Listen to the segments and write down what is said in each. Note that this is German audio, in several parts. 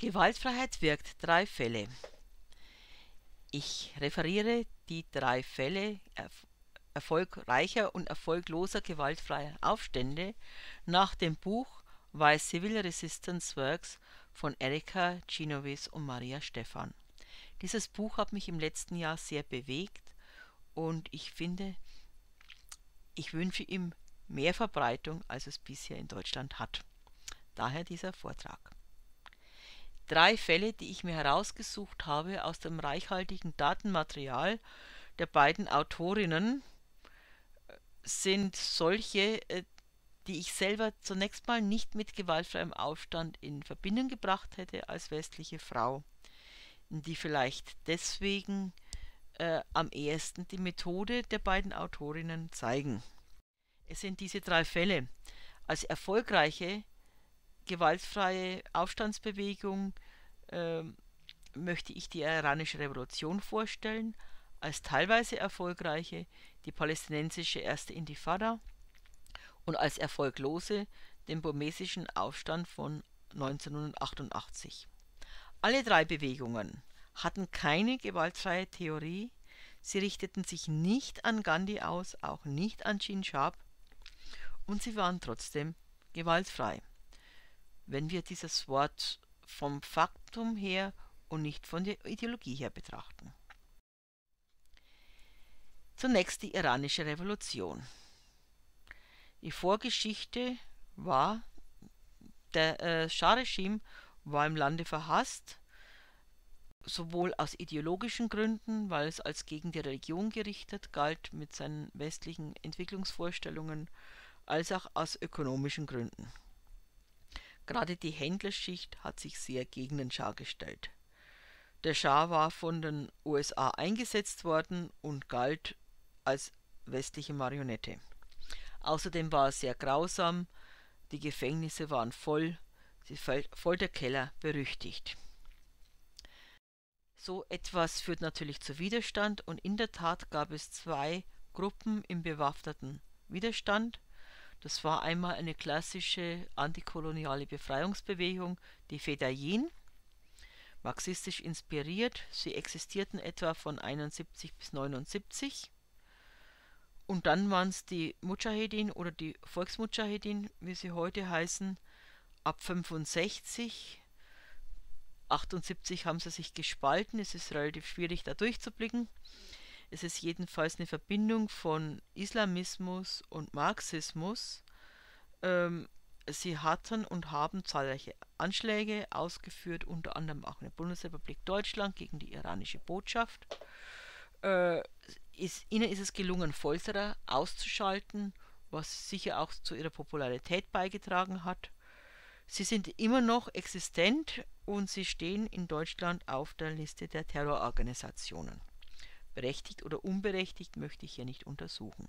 Gewaltfreiheit wirkt drei Fälle. Ich referiere die drei Fälle erfolgreicher und erfolgloser gewaltfreier Aufstände nach dem Buch Why Civil Resistance Works von Erika Genovese und Maria Stephan. Dieses Buch hat mich im letzten Jahr sehr bewegt und ich finde, ich wünsche ihm mehr Verbreitung, als es bisher in Deutschland hat. Daher dieser Vortrag. Drei Fälle, die ich mir herausgesucht habe aus dem reichhaltigen Datenmaterial der beiden Autorinnen, sind solche, äh, die ich selber zunächst mal nicht mit gewaltfreiem Aufstand in Verbindung gebracht hätte als westliche Frau, die vielleicht deswegen äh, am ehesten die Methode der beiden Autorinnen zeigen. Es sind diese drei Fälle. Als erfolgreiche gewaltfreie Aufstandsbewegung äh, möchte ich die iranische Revolution vorstellen, als teilweise erfolgreiche die palästinensische erste Intifada und als erfolglose den burmesischen Aufstand von 1988. Alle drei Bewegungen hatten keine gewaltfreie Theorie, sie richteten sich nicht an Gandhi aus, auch nicht an Sharp und sie waren trotzdem gewaltfrei. Wenn wir dieses Wort vom Faktum her und nicht von der Ideologie her betrachten. Zunächst die iranische Revolution. Die Vorgeschichte war, der äh, Schah-Regime war im Lande verhasst, sowohl aus ideologischen Gründen, weil es als gegen die Religion gerichtet galt mit seinen westlichen Entwicklungsvorstellungen, als auch aus ökonomischen Gründen. Gerade die Händlerschicht hat sich sehr gegen den Schah gestellt. Der Schah war von den USA eingesetzt worden und galt als westliche Marionette. Außerdem war er sehr grausam, die Gefängnisse waren voll, die Folterkeller berüchtigt. So etwas führt natürlich zu Widerstand und in der Tat gab es zwei Gruppen im bewaffneten Widerstand, das war einmal eine klassische antikoloniale Befreiungsbewegung, die Fedayeen, marxistisch inspiriert. Sie existierten etwa von 71 bis 79. Und dann waren es die Mujahedin oder die Volksmujahedin, wie sie heute heißen, ab 65. 78 haben sie sich gespalten. Es ist relativ schwierig, da durchzublicken. Es ist jedenfalls eine Verbindung von Islamismus und Marxismus. Ähm, sie hatten und haben zahlreiche Anschläge ausgeführt, unter anderem auch in der Bundesrepublik Deutschland gegen die iranische Botschaft. Äh, ist, ihnen ist es gelungen, Folterer auszuschalten, was sicher auch zu ihrer Popularität beigetragen hat. Sie sind immer noch existent und sie stehen in Deutschland auf der Liste der Terrororganisationen. Berechtigt oder unberechtigt möchte ich hier nicht untersuchen.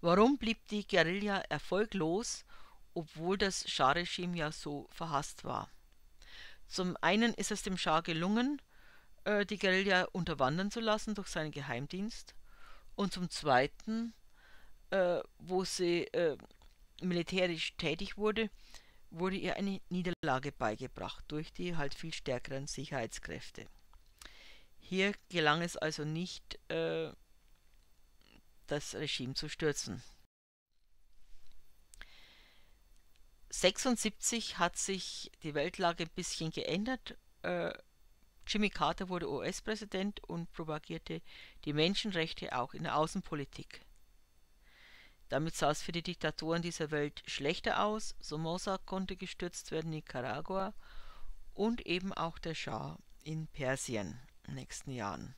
Warum blieb die Guerilla erfolglos, obwohl das Schah-Regime ja so verhasst war? Zum einen ist es dem Schah gelungen, äh, die Guerilla unterwandern zu lassen durch seinen Geheimdienst und zum zweiten, äh, wo sie äh, militärisch tätig wurde, wurde ihr eine Niederlage beigebracht durch die halt viel stärkeren Sicherheitskräfte. Hier gelang es also nicht, äh, das Regime zu stürzen. 1976 hat sich die Weltlage ein bisschen geändert. Äh, Jimmy Carter wurde US-Präsident und propagierte die Menschenrechte auch in der Außenpolitik. Damit sah es für die Diktatoren dieser Welt schlechter aus. Somoza konnte gestürzt werden in Nicaragua und eben auch der Schah in Persien nächsten Jahren.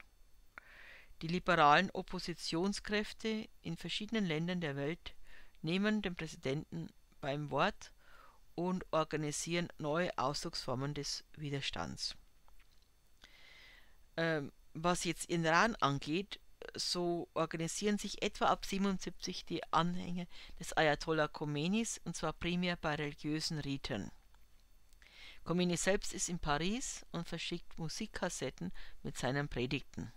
Die liberalen Oppositionskräfte in verschiedenen Ländern der Welt nehmen den Präsidenten beim Wort und organisieren neue Ausdrucksformen des Widerstands. Ähm, was jetzt Iran angeht, so organisieren sich etwa ab 77 die Anhänger des Ayatollah Khomeinis und zwar primär bei religiösen Riten. Khomeini selbst ist in Paris und verschickt Musikkassetten mit seinen Predigten.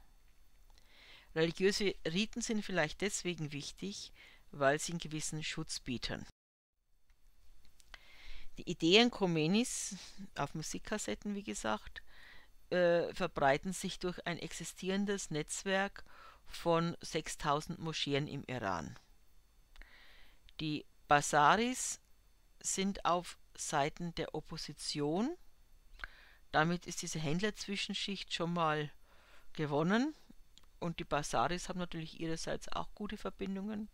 Religiöse Riten sind vielleicht deswegen wichtig, weil sie einen gewissen Schutz bieten. Die Ideen Khomeinis auf Musikkassetten, wie gesagt, äh, verbreiten sich durch ein existierendes Netzwerk von 6000 Moscheen im Iran. Die Basaris sind auf Seiten der Opposition. Damit ist diese Händlerzwischenschicht schon mal gewonnen. Und die Basaris haben natürlich ihrerseits auch gute Verbindungen.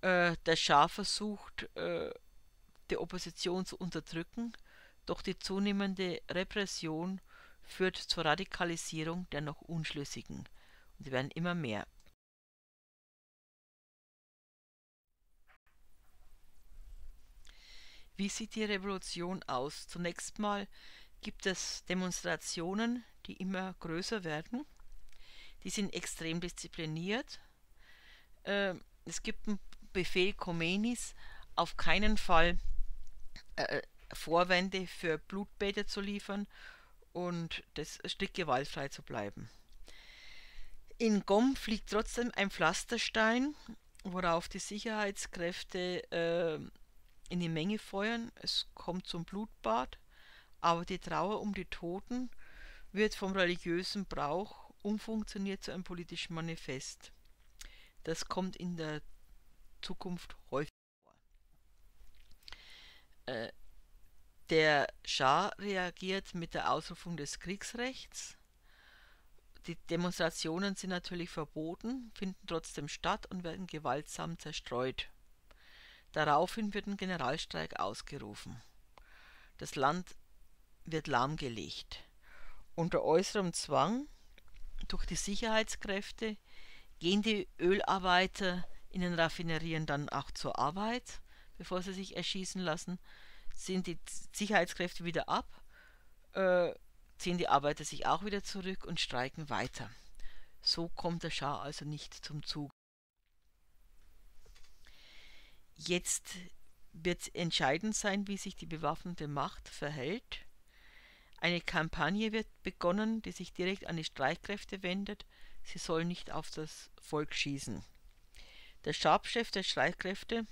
Äh, der Schah versucht, äh, die Opposition zu unterdrücken, doch die zunehmende Repression führt zur Radikalisierung der noch Unschlüssigen. Und sie werden immer mehr. Wie sieht die Revolution aus? Zunächst mal gibt es Demonstrationen, die immer größer werden. Die sind extrem diszipliniert. Ähm, es gibt einen Befehl Khomeinis, auf keinen Fall äh, Vorwände für Blutbäder zu liefern und das strikt gewaltfrei zu bleiben. In Gom fliegt trotzdem ein Pflasterstein, worauf die Sicherheitskräfte äh, in die Menge feuern. Es kommt zum Blutbad, aber die Trauer um die Toten wird vom religiösen Brauch umfunktioniert zu einem politischen Manifest. Das kommt in der Zukunft häufig vor. Äh, der Schah reagiert mit der Ausrufung des Kriegsrechts. Die Demonstrationen sind natürlich verboten, finden trotzdem statt und werden gewaltsam zerstreut. Daraufhin wird ein Generalstreik ausgerufen. Das Land wird lahmgelegt. Unter äußerem Zwang durch die Sicherheitskräfte gehen die Ölarbeiter in den Raffinerien dann auch zur Arbeit, bevor sie sich erschießen lassen sind die Sicherheitskräfte wieder ab, äh, ziehen die Arbeiter sich auch wieder zurück und streiken weiter. So kommt der Schah also nicht zum Zug. Jetzt wird entscheidend sein, wie sich die bewaffnete Macht verhält. Eine Kampagne wird begonnen, die sich direkt an die Streitkräfte wendet. Sie sollen nicht auf das Volk schießen. Der Stabschef der Streitkräfte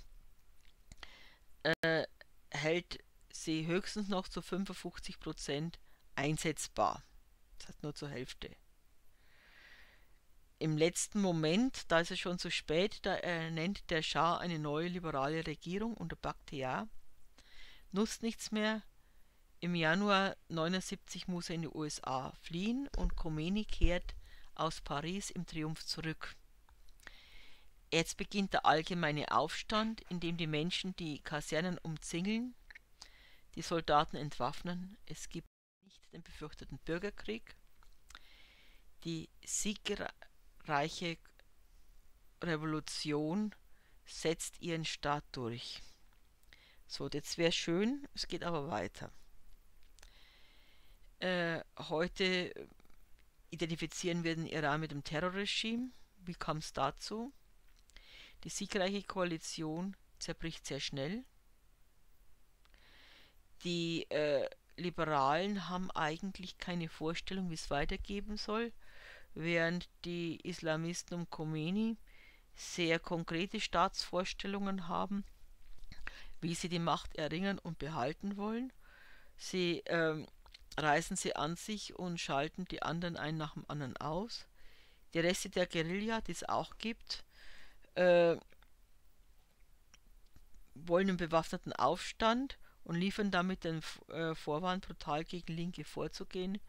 äh, hält sie höchstens noch zu 55 Prozent einsetzbar. Das heißt nur zur Hälfte. Im letzten Moment, da ist es schon zu spät, da ernennt der Schah eine neue liberale Regierung unter Bakhtiar. Nutzt nichts mehr. Im Januar 79 muss er in die USA fliehen und Khomeini kehrt aus Paris im Triumph zurück. Jetzt beginnt der allgemeine Aufstand, in dem die Menschen die Kasernen umzingeln, die Soldaten entwaffnen. Es gibt nicht den befürchteten Bürgerkrieg. Die siegreiche Revolution setzt ihren Staat durch. So, jetzt wäre schön, es geht aber weiter. Äh, heute identifizieren wir den Iran mit dem Terrorregime. Wie kam es dazu? Die siegreiche Koalition zerbricht sehr schnell. Die äh, Liberalen haben eigentlich keine Vorstellung, wie es weitergehen soll, während die Islamisten um Khomeini sehr konkrete Staatsvorstellungen haben, wie sie die Macht erringen und behalten wollen. Sie ähm, reißen sie an sich und schalten die anderen einen nach dem anderen aus. Die Reste der Guerilla, die es auch gibt, äh, wollen einen bewaffneten Aufstand und liefern damit den äh, Vorwand, brutal gegen Linke vorzugehen.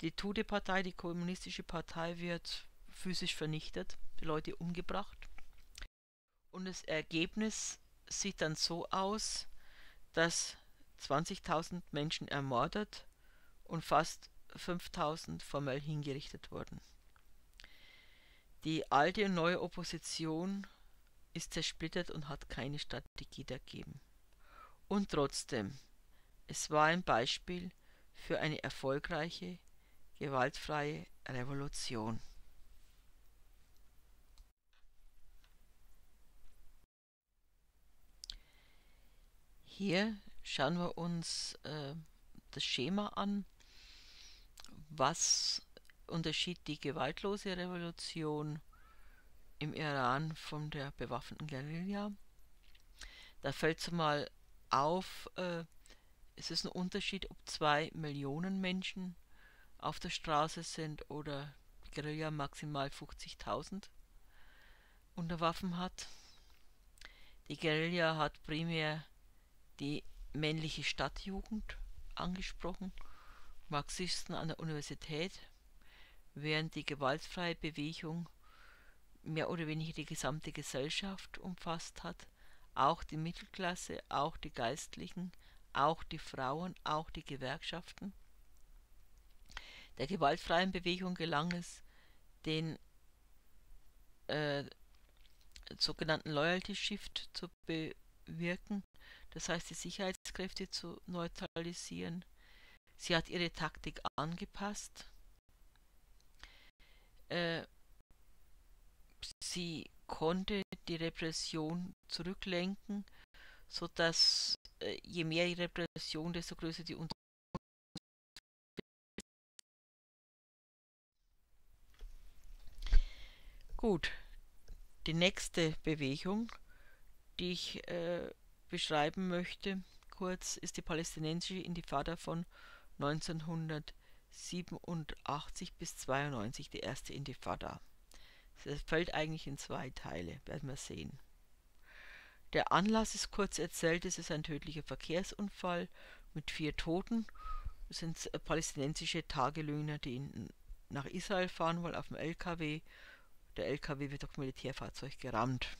Die Tude-Partei, die kommunistische Partei, wird physisch vernichtet, die Leute umgebracht. Und das Ergebnis sieht dann so aus, dass 20.000 Menschen ermordet und fast 5.000 formell hingerichtet wurden. Die alte und neue Opposition ist zersplittert und hat keine Strategie dagegen. Und trotzdem, es war ein Beispiel für eine erfolgreiche, gewaltfreie Revolution. Hier schauen wir uns äh, das Schema an, was unterschied die gewaltlose Revolution im Iran von der bewaffneten Guerilla. Da fällt zumal auf, äh, es ist ein Unterschied, ob zwei Millionen Menschen auf der Straße sind oder die Guerilla maximal 50.000 unter Waffen hat. Die Guerilla hat primär die männliche Stadtjugend angesprochen, Marxisten an der Universität, während die gewaltfreie Bewegung mehr oder weniger die gesamte Gesellschaft umfasst hat, auch die Mittelklasse, auch die Geistlichen, auch die Frauen, auch die Gewerkschaften. Der gewaltfreien Bewegung gelang es, den äh, sogenannten Loyalty Shift zu bewirken, das heißt die Sicherheitskräfte zu neutralisieren. Sie hat ihre Taktik angepasst. Äh, sie konnte die Repression zurücklenken, sodass äh, je mehr die Repression, desto größer die Gut, die nächste Bewegung, die ich äh, beschreiben möchte, kurz, ist die palästinensische Intifada von 1987 bis 92, die erste Intifada. Es fällt eigentlich in zwei Teile, werden wir sehen. Der Anlass ist kurz erzählt, es ist ein tödlicher Verkehrsunfall mit vier Toten. Es sind äh, palästinensische Tagelöhner, die nach Israel fahren wollen auf dem LKW der LKW wird durch Militärfahrzeug gerammt.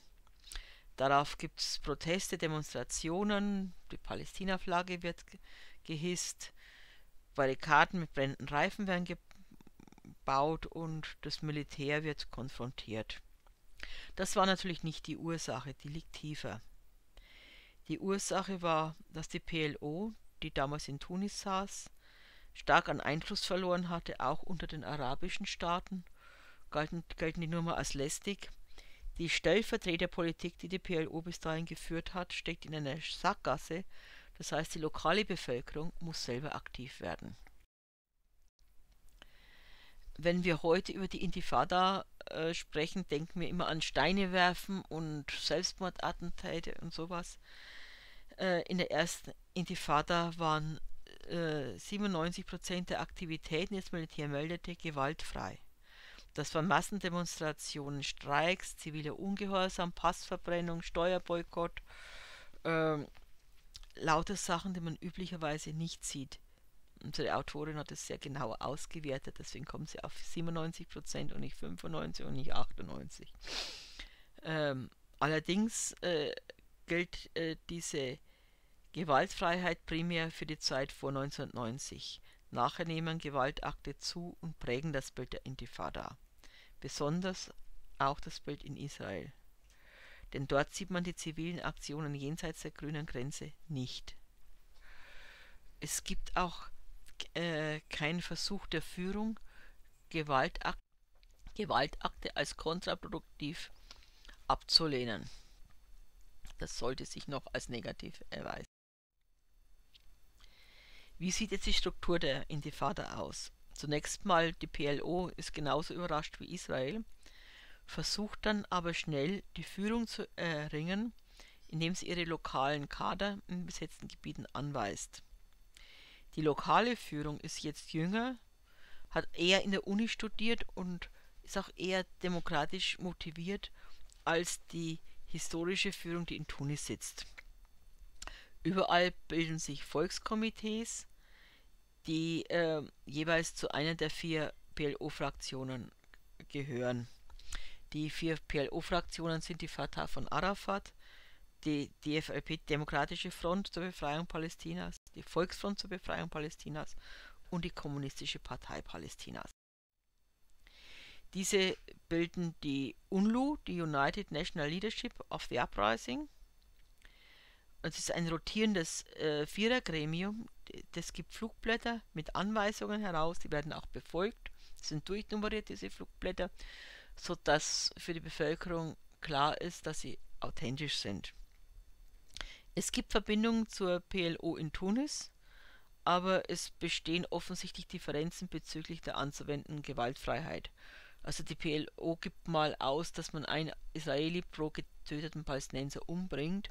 Darauf gibt es Proteste, Demonstrationen, die Palästina-Flagge wird gehisst, Barrikaden mit brennenden Reifen werden gebaut und das Militär wird konfrontiert. Das war natürlich nicht die Ursache, die liegt tiefer. Die Ursache war, dass die PLO, die damals in Tunis saß, stark an Einfluss verloren hatte, auch unter den arabischen Staaten galten, gelten die nur mal als lästig. Die Stellvertreterpolitik, die die PLO bis dahin geführt hat, steckt in einer Sackgasse. Das heißt, die lokale Bevölkerung muss selber aktiv werden. Wenn wir heute über die Intifada äh, sprechen, denken wir immer an Steine werfen und Selbstmordattentate und sowas. Äh, in der ersten Intifada waren äh, 97% der Aktivitäten, das Militär meldete, gewaltfrei. Das waren Massendemonstrationen, Streiks, ziviler Ungehorsam, Passverbrennung, Steuerboykott, äh, lauter Sachen, die man üblicherweise nicht sieht. Unsere Autorin hat es sehr genau ausgewertet, deswegen kommen sie auf 97% und nicht 95% und nicht 98%. Ähm, allerdings äh, gilt äh, diese Gewaltfreiheit primär für die Zeit vor 1990. Nachher nehmen Gewaltakte zu und prägen das Bild der Intifada, besonders auch das Bild in Israel. Denn dort sieht man die zivilen Aktionen jenseits der grünen Grenze nicht. Es gibt auch äh, keinen Versuch der Führung, Gewaltak Gewaltakte als kontraproduktiv abzulehnen. Das sollte sich noch als negativ erweisen. Wie sieht jetzt die Struktur der Intifada aus? Zunächst mal, die PLO ist genauso überrascht wie Israel, versucht dann aber schnell die Führung zu erringen, indem sie ihre lokalen Kader in besetzten Gebieten anweist. Die lokale Führung ist jetzt jünger, hat eher in der Uni studiert und ist auch eher demokratisch motiviert als die historische Führung, die in Tunis sitzt. Überall bilden sich Volkskomitees, die äh, jeweils zu einer der vier PLO-Fraktionen gehören. Die vier PLO-Fraktionen sind die Fatah von Arafat, die DFLP Demokratische Front zur Befreiung Palästinas, die Volksfront zur Befreiung Palästinas und die Kommunistische Partei Palästinas. Diese bilden die UNLU, die United National Leadership of the Uprising. Es ist ein rotierendes äh, Vierergremium, das gibt Flugblätter mit Anweisungen heraus, die werden auch befolgt, sind durchnummeriert, diese Flugblätter, sodass für die Bevölkerung klar ist, dass sie authentisch sind. Es gibt Verbindungen zur PLO in Tunis, aber es bestehen offensichtlich Differenzen bezüglich der anzuwendenden Gewaltfreiheit. Also die PLO gibt mal aus, dass man einen Israeli pro getöteten Palästinenser umbringt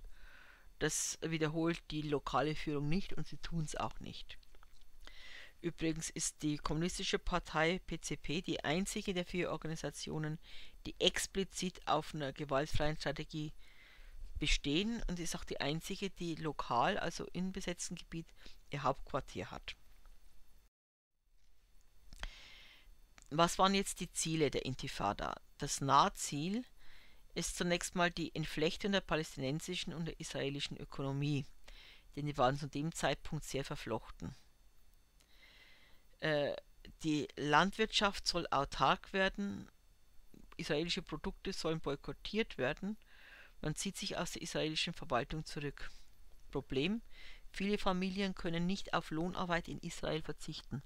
Das wiederholt die lokale Führung nicht und sie tun es auch nicht. Übrigens ist die Kommunistische Partei PCP die einzige der vier Organisationen, die explizit auf einer gewaltfreien Strategie bestehen und ist auch die einzige, die lokal, also in besetzten Gebiet, ihr Hauptquartier hat. Was waren jetzt die Ziele der Intifada? Das Nahziel ist zunächst mal die Entflechtung der palästinensischen und der israelischen Ökonomie, denn die waren zu dem Zeitpunkt sehr verflochten. Äh, die Landwirtschaft soll autark werden, israelische Produkte sollen boykottiert werden, man zieht sich aus der israelischen Verwaltung zurück. Problem, viele Familien können nicht auf Lohnarbeit in Israel verzichten.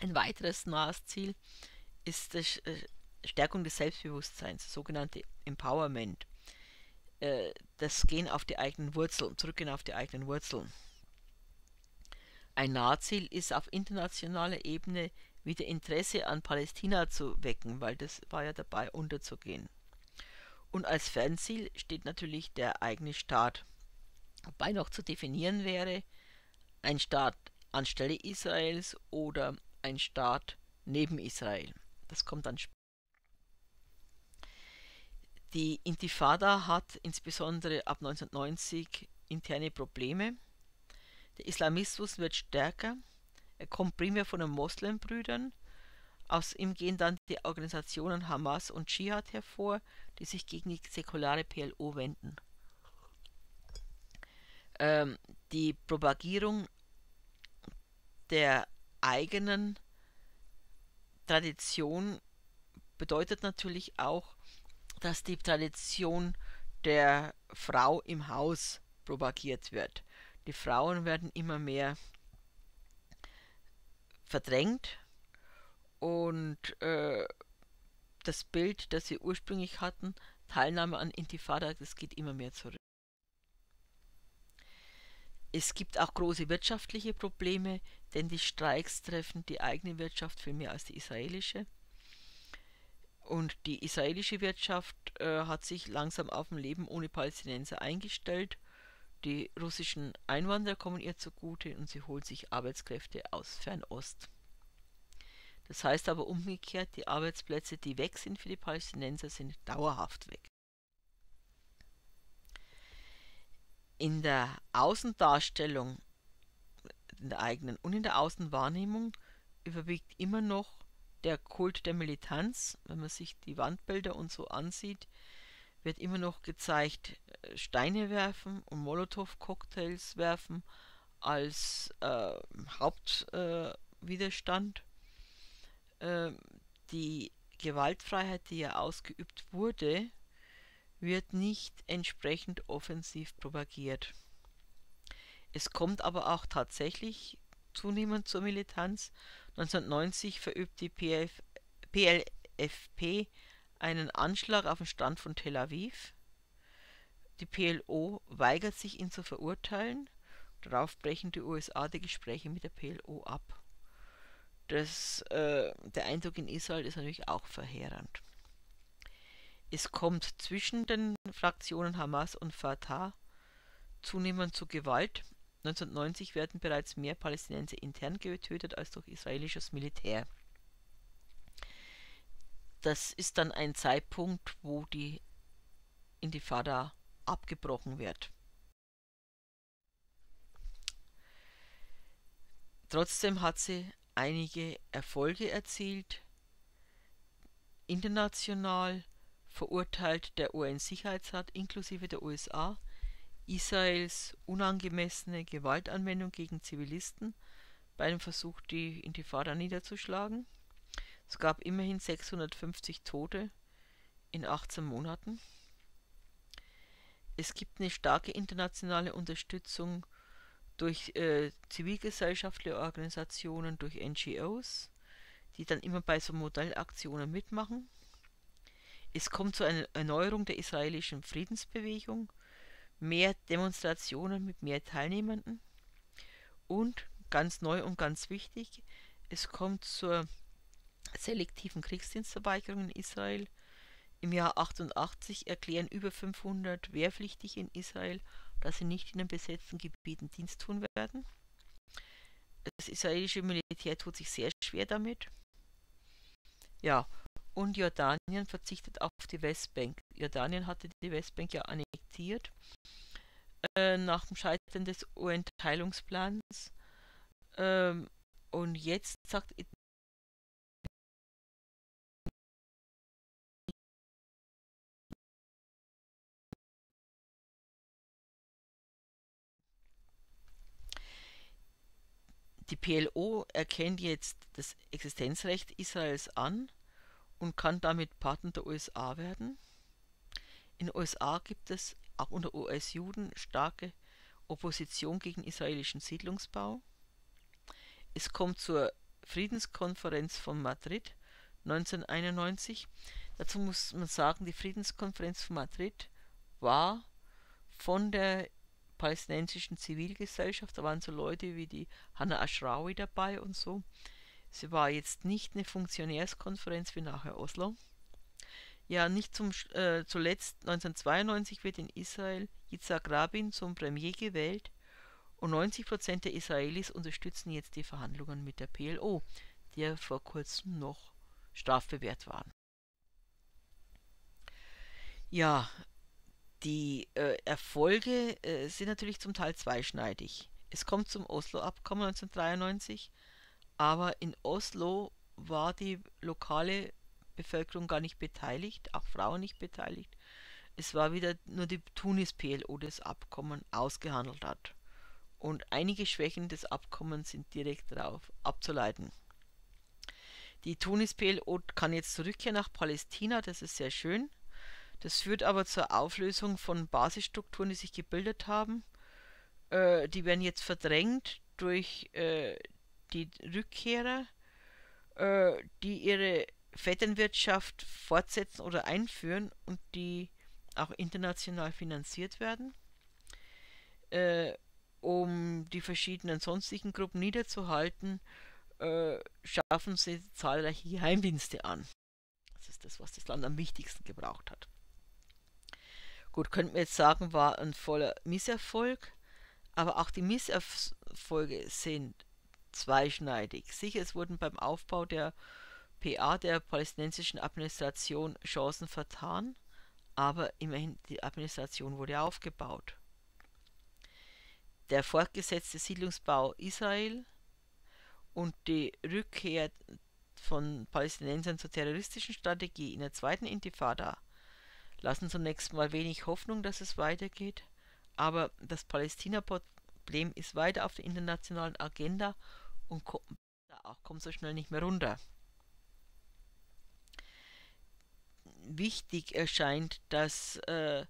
Ein weiteres nahes Ziel ist die äh, Stärkung des Selbstbewusstseins, sogenannte Empowerment. Äh, das Gehen auf die eigenen Wurzeln, Zurückgehen auf die eigenen Wurzeln. Ein Nahziel ist auf internationaler Ebene wieder Interesse an Palästina zu wecken, weil das war ja dabei unterzugehen. Und als Fernziel steht natürlich der eigene Staat. Wobei noch zu definieren wäre, ein Staat anstelle Israels oder ein Staat neben Israel. Das kommt dann später. Die Intifada hat insbesondere ab 1990 interne Probleme. Der Islamismus wird stärker. Er kommt primär von den Moslembrüdern. Aus ihm gehen dann die Organisationen Hamas und Dschihad hervor, die sich gegen die säkulare PLO wenden. Ähm, die Propagierung der eigenen Tradition bedeutet natürlich auch, dass die Tradition der Frau im Haus propagiert wird. Die Frauen werden immer mehr verdrängt und äh, das Bild, das sie ursprünglich hatten, Teilnahme an Intifada, das geht immer mehr zurück. Es gibt auch große wirtschaftliche Probleme, denn die Streiks treffen die eigene Wirtschaft viel mehr als die israelische. Und die israelische Wirtschaft äh, hat sich langsam auf ein Leben ohne Palästinenser eingestellt die russischen Einwanderer kommen ihr zugute und sie holt sich Arbeitskräfte aus Fernost. Das heißt aber umgekehrt, die Arbeitsplätze, die weg sind für die Palästinenser, sind dauerhaft weg. In der Außendarstellung, in der eigenen und in der Außenwahrnehmung überwiegt immer noch der Kult der Militanz, wenn man sich die Wandbilder und so ansieht, wird immer noch gezeigt, äh, Steine werfen und Molotow-Cocktails werfen als äh, Hauptwiderstand. Äh, die Gewaltfreiheit, die ja ausgeübt wurde, wird nicht entsprechend offensiv propagiert. Es kommt aber auch tatsächlich zunehmend zur Militanz. 1990 verübt die PF, PLFP einen Anschlag auf den Stand von Tel Aviv. Die PLO weigert sich, ihn zu verurteilen. Darauf brechen die USA die Gespräche mit der PLO ab. Das, äh, der Eindruck in Israel ist natürlich auch verheerend. Es kommt zwischen den Fraktionen Hamas und Fatah zunehmend zu Gewalt. 1990 werden bereits mehr Palästinenser intern getötet als durch israelisches Militär das ist dann ein Zeitpunkt, wo die Intifada abgebrochen wird. Trotzdem hat sie einige Erfolge erzielt. International verurteilt der UN-Sicherheitsrat inklusive der USA Israels unangemessene Gewaltanwendung gegen Zivilisten bei dem Versuch, die Intifada niederzuschlagen. Es gab immerhin 650 Tote in 18 Monaten. Es gibt eine starke internationale Unterstützung durch äh, zivilgesellschaftliche Organisationen, durch NGOs, die dann immer bei so Modellaktionen mitmachen. Es kommt zu einer Erneuerung der israelischen Friedensbewegung, mehr Demonstrationen mit mehr Teilnehmenden und ganz neu und ganz wichtig, es kommt zur selektiven Kriegsdienstverweigerung in Israel. Im Jahr 88 erklären über 500 Wehrpflichtige in Israel, dass sie nicht in den besetzten Gebieten Dienst tun werden. Das israelische Militär tut sich sehr schwer damit. Ja, und Jordanien verzichtet auf die Westbank. Jordanien hatte die Westbank ja annektiert äh, nach dem Scheitern des UN-Teilungsplans. Ähm, und jetzt sagt Die PLO erkennt jetzt das Existenzrecht Israels an und kann damit Partner der USA werden. In den USA gibt es auch unter US-Juden starke Opposition gegen israelischen Siedlungsbau. Es kommt zur Friedenskonferenz von Madrid 1991. Dazu muss man sagen, die Friedenskonferenz von Madrid war von der palästinensischen Zivilgesellschaft. Da waren so Leute wie die Hannah Ashrawi dabei und so. Sie war jetzt nicht eine Funktionärskonferenz wie nachher Oslo. Ja, nicht zum, äh, zuletzt 1992 wird in Israel Yitzhak Rabin zum Premier gewählt und 90% der Israelis unterstützen jetzt die Verhandlungen mit der PLO, die ja vor kurzem noch strafbewehrt waren. Ja, die äh, Erfolge äh, sind natürlich zum Teil zweischneidig. Es kommt zum Oslo-Abkommen 1993, aber in Oslo war die lokale Bevölkerung gar nicht beteiligt, auch Frauen nicht beteiligt. Es war wieder nur die Tunis-PLO das Abkommen ausgehandelt hat. Und einige Schwächen des Abkommens sind direkt darauf abzuleiten. Die Tunis-PLO kann jetzt zurückkehren nach Palästina, das ist sehr schön. Das führt aber zur Auflösung von Basisstrukturen, die sich gebildet haben. Äh, die werden jetzt verdrängt durch äh, die Rückkehrer, äh, die ihre Vetternwirtschaft fortsetzen oder einführen und die auch international finanziert werden, äh, um die verschiedenen sonstigen Gruppen niederzuhalten, äh, schaffen sie zahlreiche Geheimdienste an. Das ist das, was das Land am wichtigsten gebraucht hat. Gut, könnten wir jetzt sagen, war ein voller Misserfolg, aber auch die Misserfolge sind zweischneidig. Sicher, es wurden beim Aufbau der PA der palästinensischen Administration Chancen vertan, aber immerhin die Administration wurde aufgebaut. Der fortgesetzte Siedlungsbau Israel und die Rückkehr von Palästinensern zur terroristischen Strategie in der zweiten Intifada lassen zunächst mal wenig Hoffnung, dass es weitergeht, aber das Palästina-Problem ist weiter auf der internationalen Agenda und kommt, auch kommt so schnell nicht mehr runter. Wichtig erscheint, dass äh,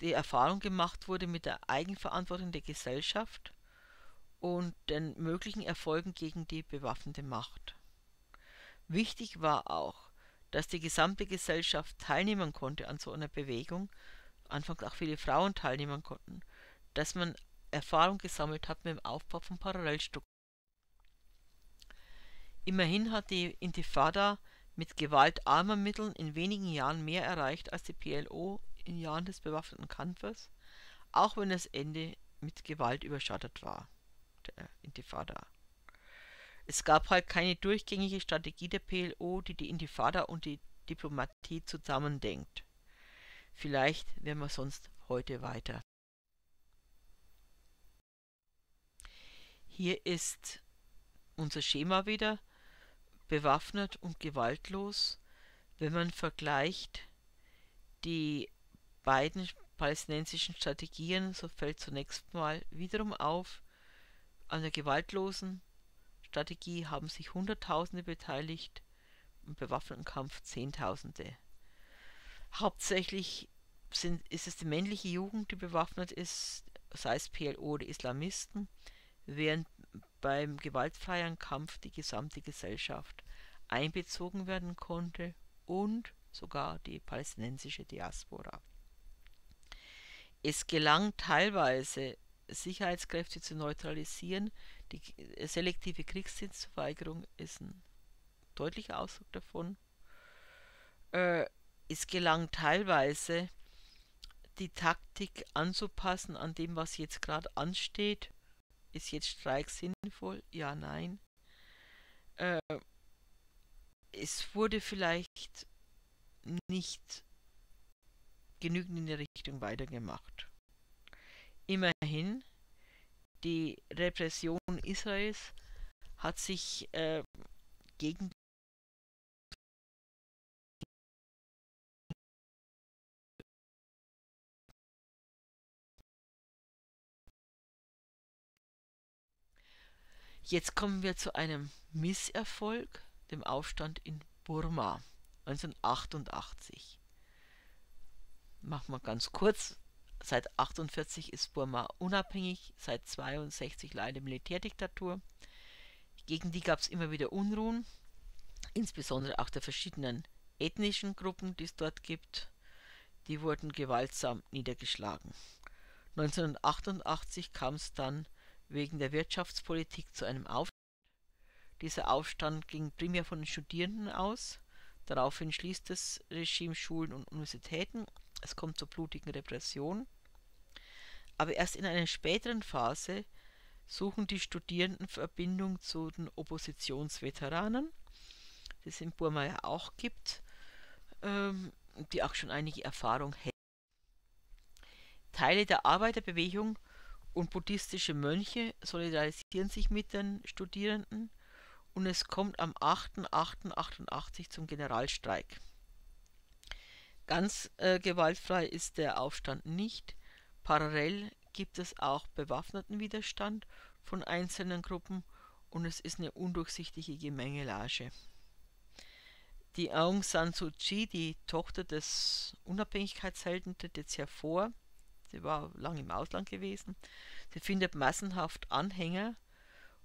die Erfahrung gemacht wurde mit der Eigenverantwortung der Gesellschaft und den möglichen Erfolgen gegen die bewaffnete Macht. Wichtig war auch, dass die gesamte Gesellschaft teilnehmen konnte an so einer Bewegung, anfangs auch viele Frauen teilnehmen konnten, dass man Erfahrung gesammelt hat mit dem Aufbau von Parallelstrukturen. Immerhin hat die Intifada mit gewaltarmer Mitteln in wenigen Jahren mehr erreicht als die PLO in Jahren des bewaffneten Kampfes, auch wenn das Ende mit Gewalt überschattet war, der Intifada. Es gab halt keine durchgängige Strategie der PLO, die die Intifada und die Diplomatie zusammendenkt. Vielleicht wären wir sonst heute weiter. Hier ist unser Schema wieder, bewaffnet und gewaltlos, wenn man vergleicht die beiden palästinensischen Strategien, so fällt zunächst mal wiederum auf, an der gewaltlosen Strategie haben sich Hunderttausende beteiligt, im bewaffneten Kampf Zehntausende. Hauptsächlich sind, ist es die männliche Jugend, die bewaffnet ist, sei es PLO oder Islamisten, während beim gewaltfreien Kampf die gesamte Gesellschaft einbezogen werden konnte und sogar die palästinensische Diaspora. Es gelang teilweise, Sicherheitskräfte zu neutralisieren, die selektive Kriegsdienstverweigerung ist ein deutlicher Ausdruck davon. Äh, Es gelang teilweise, die Taktik anzupassen an dem, was jetzt gerade ansteht. Ist jetzt Streik sinnvoll? Ja, nein. Äh, es wurde vielleicht nicht genügend in die Richtung weitergemacht. Immerhin, die Repression Israels hat sich äh, gegen Jetzt kommen wir zu einem Misserfolg, dem Aufstand in Burma 1988. Machen wir ganz kurz. Seit 1948 ist Burma unabhängig, seit 1962 leider Militärdiktatur. Gegen die gab es immer wieder Unruhen, insbesondere auch der verschiedenen ethnischen Gruppen, die es dort gibt. Die wurden gewaltsam niedergeschlagen. 1988 kam es dann wegen der Wirtschaftspolitik zu einem Aufstand. Dieser Aufstand ging primär von den Studierenden aus. Daraufhin schließt das Regime Schulen und Universitäten. Es kommt zur blutigen Repression. Aber erst in einer späteren Phase suchen die Studierenden Verbindung zu den Oppositionsveteranen, die es in Burma ja auch gibt, ähm, die auch schon einige Erfahrung hätten. Teile der Arbeiterbewegung und buddhistische Mönche solidarisieren sich mit den Studierenden und es kommt am 8.8.88 zum Generalstreik. Ganz äh, gewaltfrei ist der Aufstand nicht. Parallel gibt es auch bewaffneten Widerstand von einzelnen Gruppen und es ist eine undurchsichtige Gemengelage. Die Aung San Suu Kyi, die Tochter des Unabhängigkeitshelden, tritt jetzt hervor. Sie war lange im Ausland gewesen. Sie findet massenhaft Anhänger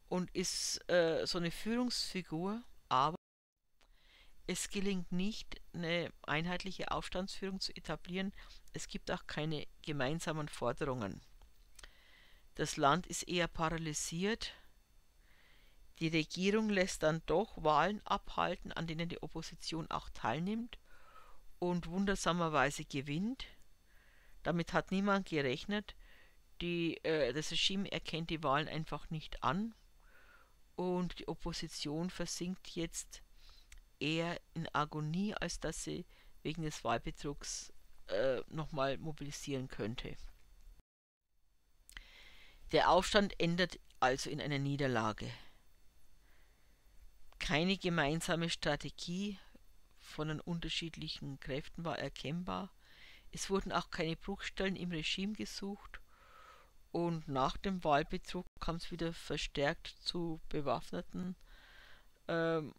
und ist äh, so eine Führungsfigur, aber es gelingt nicht, eine einheitliche Aufstandsführung zu etablieren. Es gibt auch keine gemeinsamen Forderungen. Das Land ist eher paralysiert. Die Regierung lässt dann doch Wahlen abhalten, an denen die Opposition auch teilnimmt und wundersamerweise gewinnt. Damit hat niemand gerechnet. Die, äh, das Regime erkennt die Wahlen einfach nicht an und die Opposition versinkt jetzt eher in Agonie, als dass sie wegen des Wahlbetrugs äh, nochmal mobilisieren könnte. Der Aufstand endet also in einer Niederlage. Keine gemeinsame Strategie von den unterschiedlichen Kräften war erkennbar. Es wurden auch keine Bruchstellen im Regime gesucht und nach dem Wahlbetrug kam es wieder verstärkt zu bewaffneten ähm,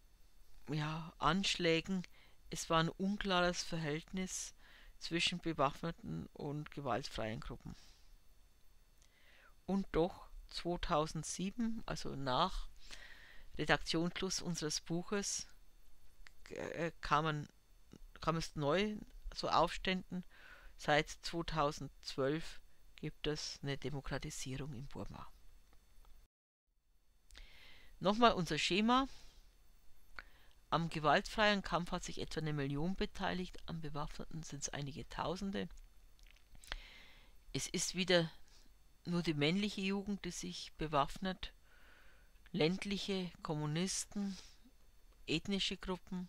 ja, Anschlägen. Es war ein unklares Verhältnis zwischen bewaffneten und gewaltfreien Gruppen. Und doch 2007, also nach Redaktionsschluss unseres Buches, äh, kam, kam es neu zu Aufständen. Seit 2012 gibt es eine Demokratisierung in Burma. Nochmal unser Schema. Am gewaltfreien Kampf hat sich etwa eine Million beteiligt, am bewaffneten sind es einige Tausende. Es ist wieder nur die männliche Jugend, die sich bewaffnet, ländliche Kommunisten, ethnische Gruppen,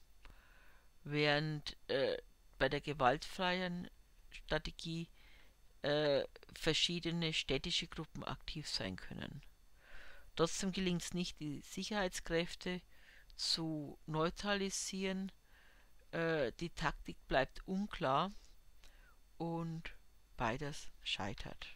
während äh, bei der gewaltfreien Strategie äh, verschiedene städtische Gruppen aktiv sein können. Trotzdem gelingt es nicht, die Sicherheitskräfte zu neutralisieren. Äh, die Taktik bleibt unklar und beides scheitert.